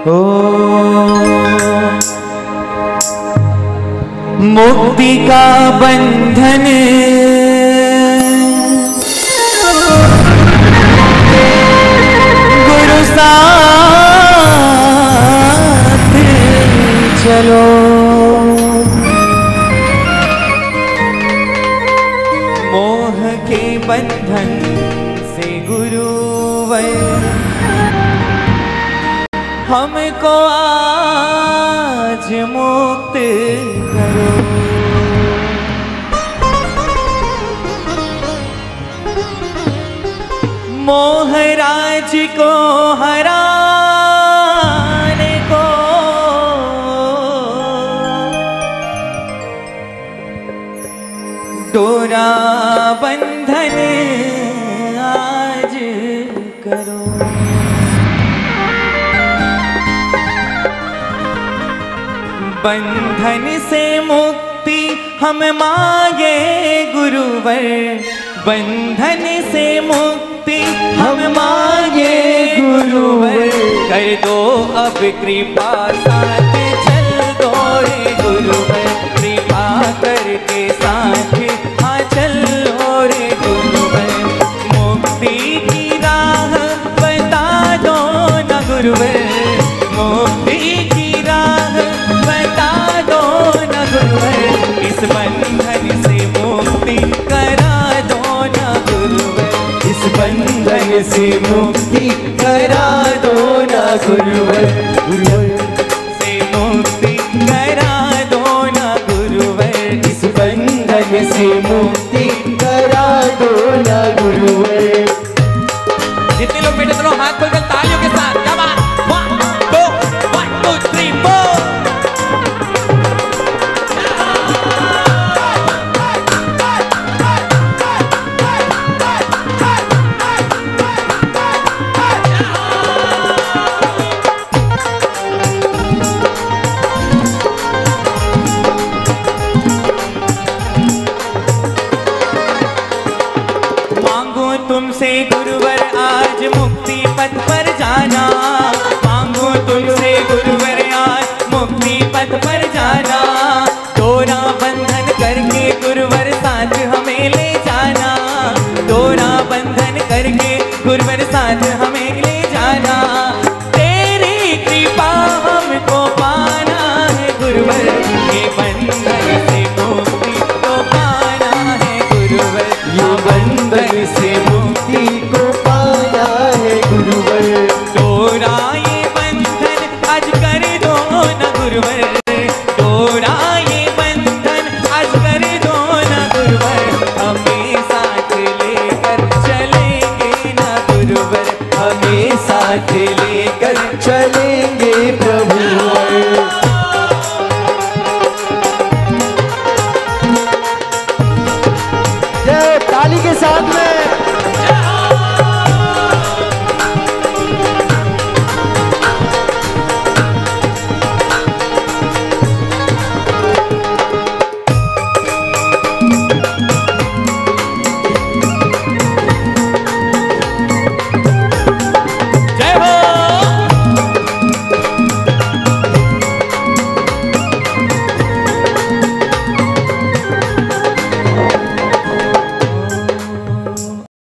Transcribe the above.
ओ मुक्ति का बंधन। गुरु साथ चलो। मोह के बंधन से गुरुवर हमको आज मुक्त करो। मोहराज को हराने को। डोरा बंधन बंधन से मुक्ति हम मांगे गुरुवर। बंधन से मुक्ति हम मांगे गुरुवर। कर दो अब कृपा साथ चल दो रे गुरुवर। कृपा करके साथ हाँ चल लो रे गुरुवर। मुक्ति की राह बता दो न गुरुवर। इस बंधन से मुक्ति करा दो न गुरुवर इस बंधन से मुक्ति करा दो न गुरुवर से दो न गुरुवर इस बंधन से दो न गुरुवर जितने लोग बैठे दोनों हाथ खोलकर तालियों के साथ तुमसे गुरुवर आज मुक्ति पथ पर जाना। मांगो तुमसे गुरुवर आज मुक्ति पथ पर जाना। तोरा बंधन करके गुरुवर साथ हमें ले जाना। तोरा बंधन करके गुरुवर साथ हमें साथ